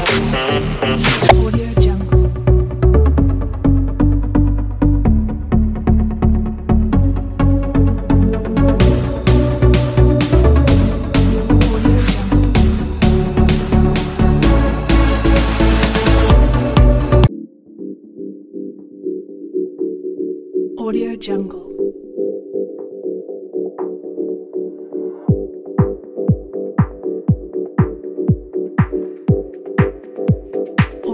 Audio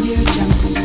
Audio Jungle.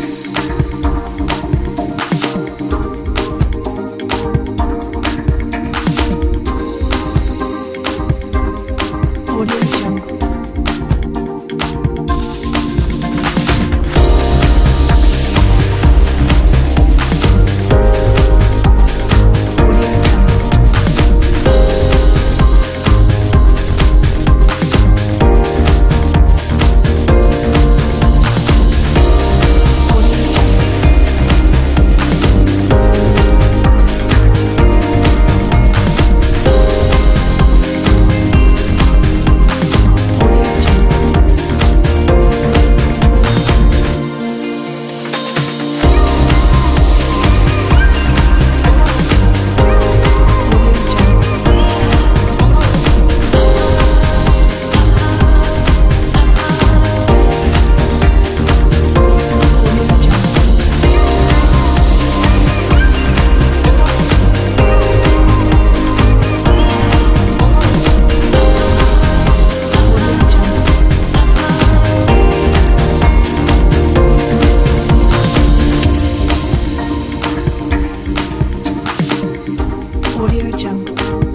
Jump.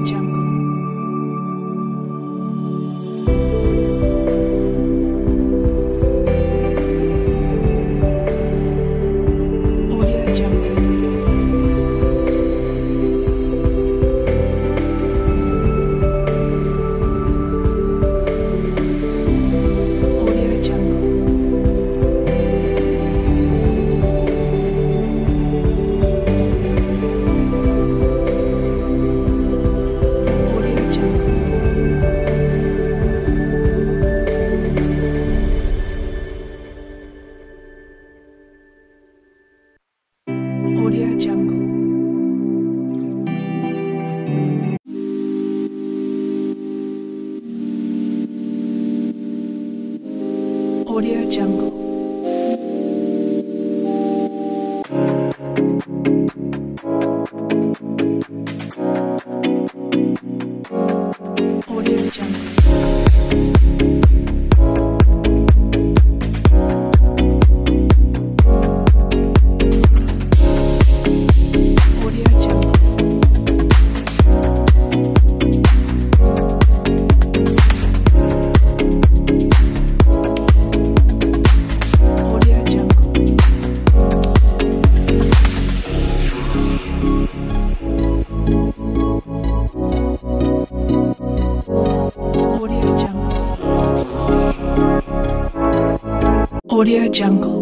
Jump. Future. Audio Jungle.